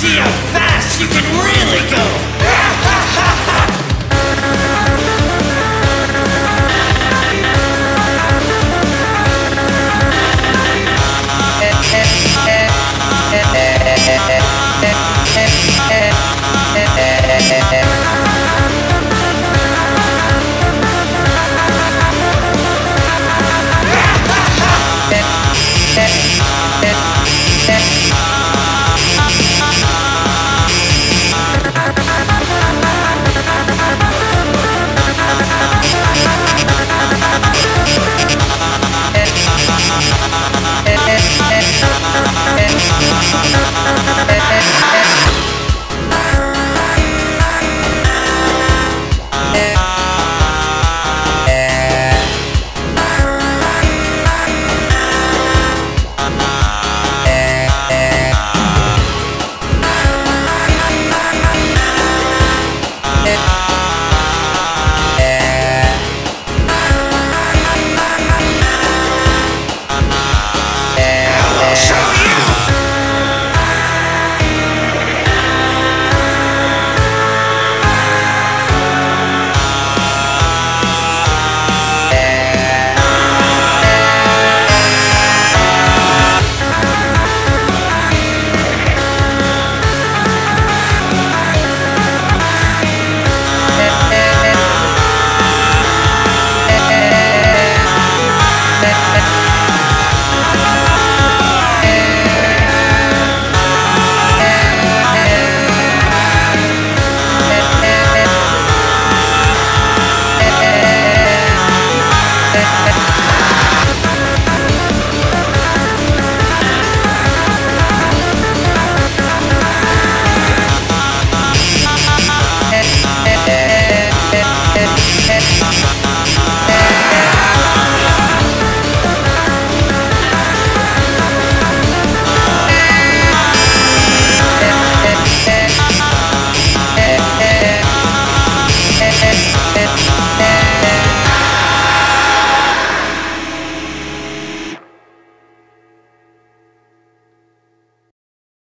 see how fast you can really go.